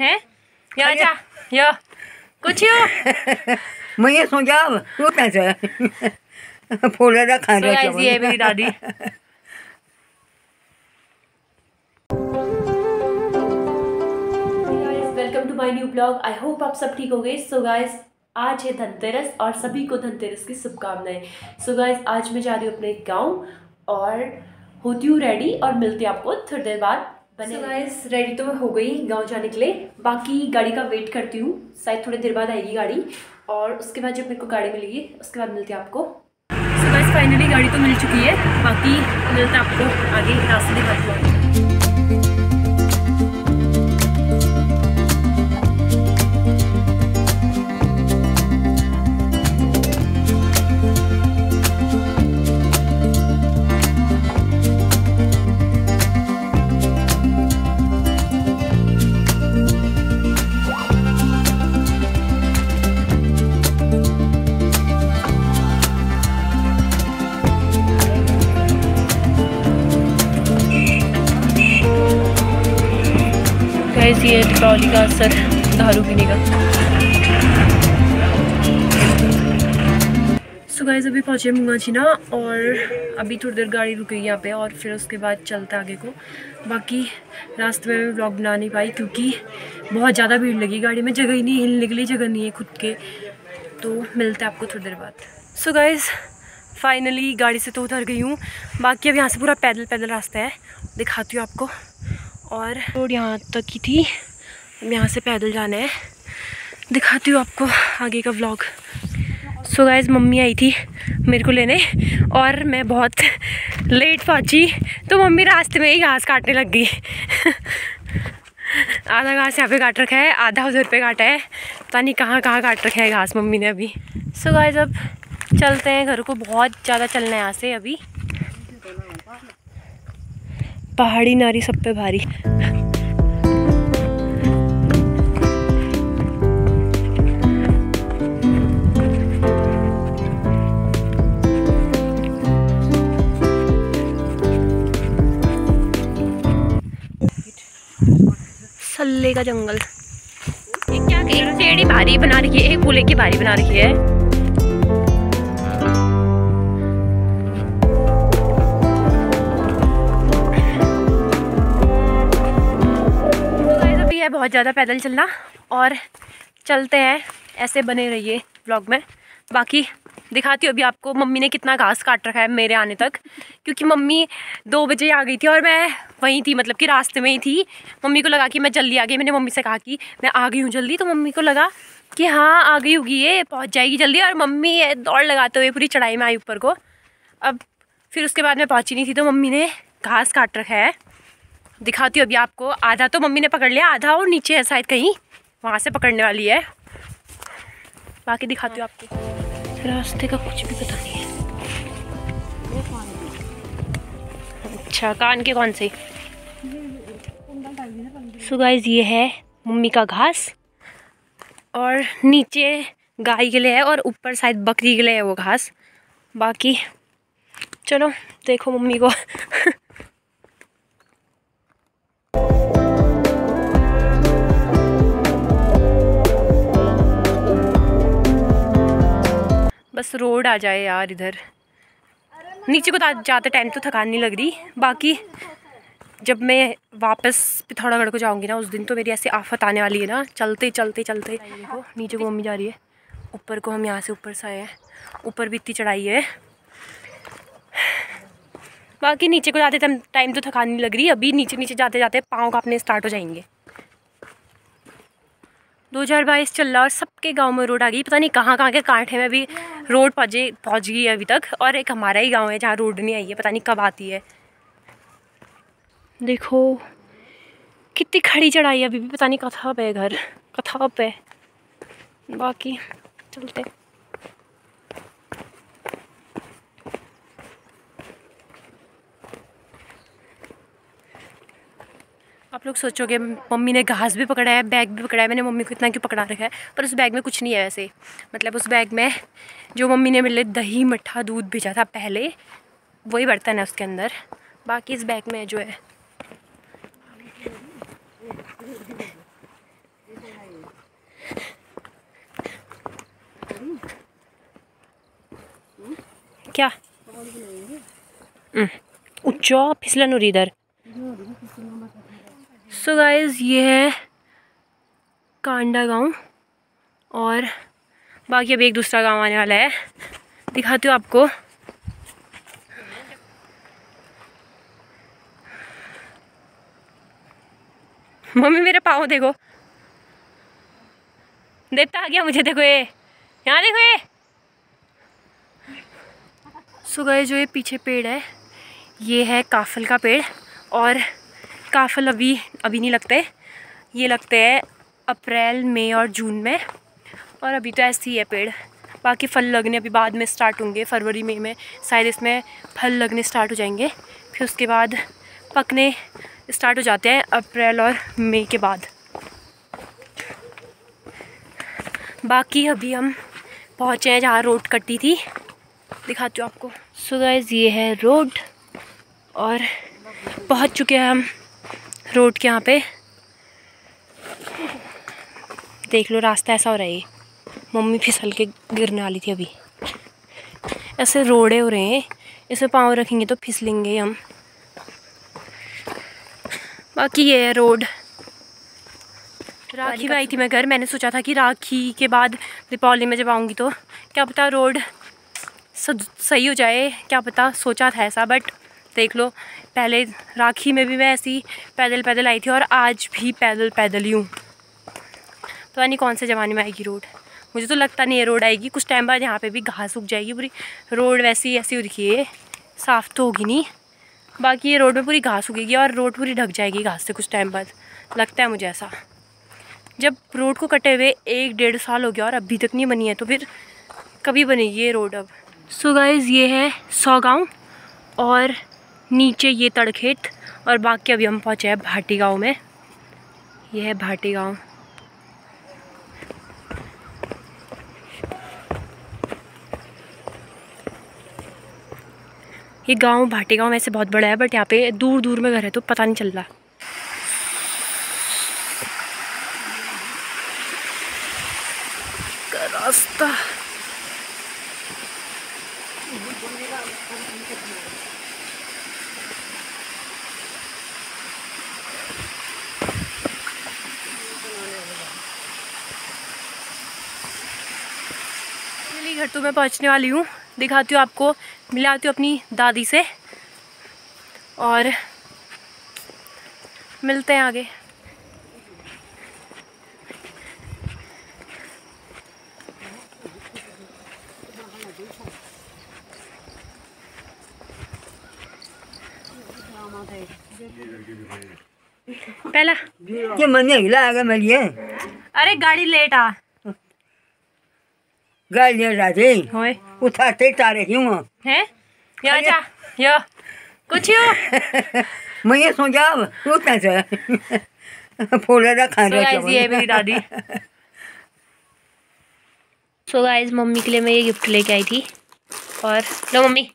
हैं? यहाँ जा यो। कुछ यो मैं ये सो जाओ वो कैसे फूल रखा So guys, ये है मेरी दादी। Welcome to my new blog I hope आप सब ठीक हो गए सो गाइस आज है धनतेरस और सभी को धनतेरस की शुभकामनाएँ। सो गाइस आज मैं जा रही हूँ अपने गाँव और होती हूँ रेडी और मिलती हूँ आपको थोड़ी देर बाद। So गाइस रेडी तो मैं हो गई गाँव जाने के लिए। बाकी गाड़ी का वेट करती हूँ। शायद थोड़ी देर बाद आएगी गाड़ी। और उसके बाद जब मेरे को गाड़ी मिलेगी उसके बाद मिलती है आपको। सो गाइस फाइनली गाड़ी तो मिल चुकी है। बाकी मिलता है आपको आगे रास्ते दिखाती हूँ। गाइस ये ट्रॉली का असर, दारू पीने का। सो गाइस अभी पहुँचे मुंगाचीना और अभी थोड़ी देर गाड़ी रुकी यहाँ पे और फिर उसके बाद चलते आगे को। बाकी रास्ते में व्लॉग बना नहीं पाई क्योंकि बहुत ज़्यादा भीड़ लगी गाड़ी में, जगह ही नहीं हिलने के लिए जगह नहीं है खुद के। तो मिलते हैं आपको थोड़ी देर बाद। सो गाइस फाइनली गाड़ी से तो उतर गई हूँ। बाकी अब यहाँ से पूरा पैदल पैदल रास्ता है, दिखाती हूँ आपको। और रोड यहाँ तक की थी। अब यहाँ से पैदल जाना है। दिखाती हूँ आपको आगे का व्लॉग सो गाइज़ मम्मी आई थी मेरे को लेने और मैं बहुत लेट पहुँची तो मम्मी रास्ते में ही घास काटने लग गई। आधा घास यहाँ पे काट रखा है, आधा उधर पे काटा है। पता नहीं कहाँ कहाँ काट रखा है घास मम्मी ने अभी। सो so गाइज़ अब चलते हैं, घर को बहुत ज़्यादा चलना है यहाँ से अभी। पहाड़ी नारी सब पे भारी। सल्ले का जंगल। ये क्या एक सीढ़ी भारी बना रखी है, एक पुले की भारी बना रखी है। है, बहुत ज़्यादा पैदल चलना। और चलते हैं, ऐसे बने रहिए ब्लॉग में। बाकी दिखाती हूँ अभी आपको, मम्मी ने कितना घास काट रखा है मेरे आने तक। क्योंकि मम्मी दो बजे आ गई थी और मैं वहीं थी मतलब कि रास्ते में ही थी। मम्मी को लगा कि मैं जल्दी आ गई, मैंने मम्मी से कहा कि मैं आ गई हूँ जल्दी। तो मम्मी को लगा कि हाँ आ गई होगी ये, पहुँच जाएगी जल्दी। और मम्मी दौड़ लगाते हुए पूरी चढ़ाई में आई ऊपर को। अब फिर उसके बाद मैं पहुँची नहीं थी तो मम्मी ने घास काट रखा है। दिखाती हूँ अभी आपको। आधा तो मम्मी ने पकड़ लिया, आधा और नीचे है शायद कहीं। वहाँ से पकड़ने वाली है। बाकी दिखाती हूँ आपको। रास्ते का कुछ भी पता नहीं है। अच्छा कान के कौन से? सो गाइस ये है मम्मी का घास। और नीचे गाय के लिए है और ऊपर शायद बकरी के लिए है वो घास। बाकी, चलो, देखो मम्मी को। बस रोड आ जाए यार इधर। नीचे को जाते टाइम तो थकान नहीं लग रही। बाकी जब मैं वापस पिथौरागढ़ को जाऊँगी ना, उस दिन तो मेरी ऐसी आफत आने वाली है ना। चलते चलते चलते। नीचे को मम्मी जा रही है। ऊपर को हम यहाँ से ऊपर से आए हैं। ऊपर भी इतनी चढ़ाई है। बाकी नीचे को जाते टाइम तो थकान नहीं लग रही। अभी नीचे नीचे जाते जाते पाँव कांपने स्टार्ट हो जाएँगे। दो हज़ार बाईस चल रहा और सबके गाँव में रोड आ गई। पता नहीं कहाँ कहाँ के कांठे में भी रोड पहुँचे पहुँच गई है अभी तक। और एक हमारा ही गाँव है जहाँ रोड नहीं आई है, पता नहीं कब आती है। देखो, कितनी खड़ी चढ़ाई है अभी भी, पता नहीं कथा पे घर कथा पे बाकी, चलते। आप लोग सोचोगे, मम्मी ने घास भी पकड़ा है, बैग भी पकड़ा है, मैंने मम्मी को इतना क्यों पकड़ा रखा है? पर उस बैग में कुछ नहीं है वैसे। मतलब उस बैग में जो मम्मी ने मेरे दही, मट्ठा, दूध भेजा था पहले, वही बर्तन है उसके अंदर। बाकी इस बैग में जो है। क्या? उच्चो, फिसलन उधर सो गाइज़ ये है कांडा गाँव और बाकी अभी एक दूसरा गाँव आने वाला है। दिखाती हूँ आपको। मम्मी, मेरे पाँव देखो। देता आ गया मुझे, देखो ये। यहाँ देखो ये। सो गए जो ये पीछे पेड़ है, ये है काफल का पेड़ और काफल अभी अभी नहीं लगते। ये लगते हैं अप्रैल, मई और जून में। और अभी तो ऐसे ही है पेड़। बाकी फल लगने अभी बाद में स्टार्ट होंगे, फरवरी, मई में। शायद इसमें फल लगने स्टार्ट हो जाएँगे। फिर उसके बाद पकने स्टार्ट हो जाते हैं अप्रैल और मई के बाद। बाकी अभी हम पहुँचे हैं जहाँ रोड कटी थी। दिखाती हूँ आपको। सो गाइस ये है रोड और पहुँच चुके हैं हम रोड के यहाँ पे। देख लो रास्ता ऐसा हो रहा है मम्मी फिसल के गिरने वाली थी अभी। ऐसे रोड़े हो रहे हैं इसमें पाँव रखेंगे तो फिसलेंगे हम। बाकी ये है रोड। राखी आई थी मैं घर। मैंने सोचा था कि राखी के बाद दीपावली में जब आऊँगी तो। क्या पता रोड सही हो जाए क्या पता सोचा था ऐसा बट देख लो, पहले राखी में भी मैं ऐसी पैदल पैदल आई थी और आज भी पैदल पैदल ही हूँ। पता नहीं कौन से ज़माने में आएगी रोड। मुझे तो लगता नहीं है रोड आएगी। कुछ टाइम बाद यहाँ पे भी घास उग जाएगी। पूरी रोड वैसी ऐसी रखी है। साफ़ तो होगी नहीं। बाकी ये रोड में पूरी घास उगेगी और रोड पूरी ढक जाएगी घास से कुछ टाइम बाद। लगता है मुझे ऐसा। जब रोड को कटे हुए एक डेढ़ साल हो गया और अभी तक नहीं बनी है तो फिर कभी बनेगी ये रोड अब? सो so गाइज़ ये है सौ गाँव और नीचे ये तड़खेत और बाकी अभी हम पहुँचे हैं भाटी गाँव में। यह है भाटी गाँव। ये गाँव भाटी गाँव वैसे बहुत बड़ा है बट यहाँ पे दूर दूर में घर है तो पता नहीं चल रहा। रास्ता? घर तो मैं पहुँचने वाली हूँ। दिखाती हूँ आपको मिलाती हूँ अपनी दादी से। और मिलते हैं आगे। पहला। ये मन हिला आगे मिलिए अरे गाड़ी लेट आ। राजे होए। उठाते तारे क्यों हैं? या जा यो। कुछ यो मैं ये सो जाओ से फोड़ा रखा सो गाइस ये मेरी दादी। सो गाइस मम्मी के लिए मैं ये गिफ्ट लेके आई थी। और लो मम्मी।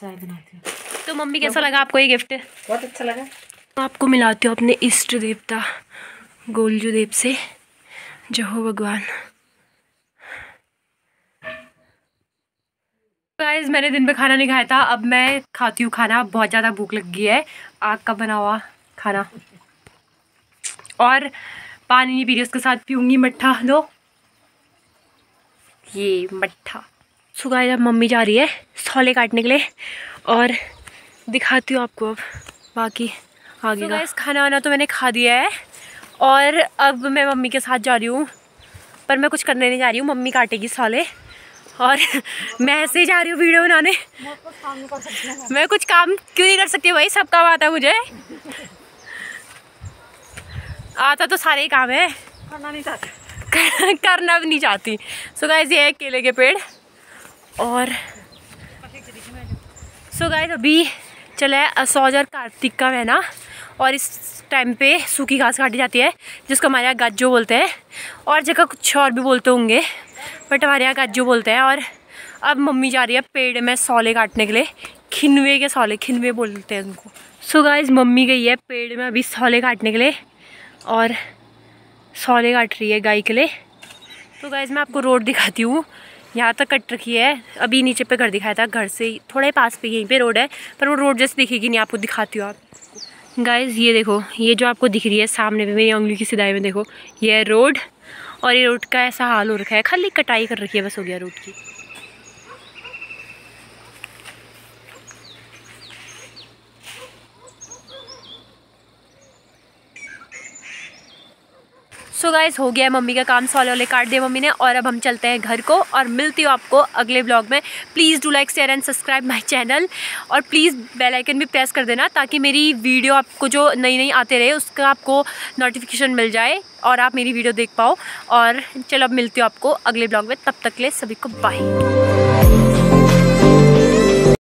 चाय बनाते तो मम्मी कैसा लगा आपको ये गिफ्ट बहुत अच्छा लगा। आपको मिलाती हूँ अपने इष्ट देवता गोलजू देव से। जय हो भगवान। गाइस मैंने दिन में खाना नहीं खाया था। अब मैं खाती हूँ खाना। बहुत ज़्यादा भूख लग गई है। आग का बना हुआ खाना? और पानी नहीं पी रही उसके साथ पीऊँगी मट्ठा। दो ये मट्ठा। सुबह जब मम्मी जा रही है सौले काटने के लिए। और दिखाती हूँ आपको अब बाकी आगे का। खाना वाना तो मैंने खा दिया है। और अब मैं मम्मी के साथ जा रही हूँ पर मैं कुछ करने नहीं जा रही हूँ मम्मी काटेगी साले। और मैं ऐसे ही जा रही हूँ वीडियो बनाने। मैं कुछ काम क्यों नहीं कर सकती भाई सब काम आता है मुझे। आता तो सारे ही काम है। करना नहीं चाहते। करना भी नहीं चाहती। सो गाइज़ ये है केले के पेड़। और सो गाइज़ अभी चला है असौज और कार्तिक का महीना। और इस टाइम पे सूखी घास काटी जाती है, जिसको हमारे यहाँ गज्जो बोलते हैं। और जगह कुछ और भी बोलते होंगे बट हमारे यहाँ गज्जो बोलते हैं। और अब मम्मी जा रही है पेड़ में सौले काटने के लिए। खिनवे के सौले, खिनवे बोलते हैं उनको। सो गाइज़ मम्मी गई है पेड़ में अभी सौले काटने के लिए। और सौले काट रही है गाय के लिए। तो गाइज़ मैं आपको रोड दिखाती हूँ। यहाँ तक कट रखी है। अभी नीचे पे घर दिखाया था, घर से थोड़ा पास पे यहीं पे रोड है। पर वो रोड जैसे दिखेगी नहीं आपको दिखाती हूँ आप। गाइज़ ये देखो, ये जो आपको दिख रही है सामने पे मेरी उंगली की सिदाई में देखो, ये है रोड और ये रोड का ऐसा हाल हो रखा है, खाली कटाई कर रखी है, बस हो गया रोड की। सो गाइस हो गया है मम्मी का काम, सॉल वाले काट दिया मम्मी ने, और अब हम चलते हैं घर को, और मिलती हूँ आपको अगले ब्लॉग में। Please do like share and subscribe my channel और प्लीज़ बेल आइकन भी प्रेस कर देना, ताकि मेरी वीडियो आपको जो नई नई आते रहे, उसका आपको नोटिफिकेशन मिल जाए, और आप मेरी वीडियो देख पाओ। और चलो अब मिलती हूँ आपको अगले ब्लॉग में, तब तक ले सभी को बाय